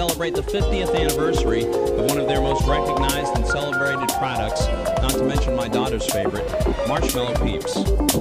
celebrate the 50th anniversary of one of their most recognized and celebrated products, not to mention my daughter's favorite, Marshmallow Peeps.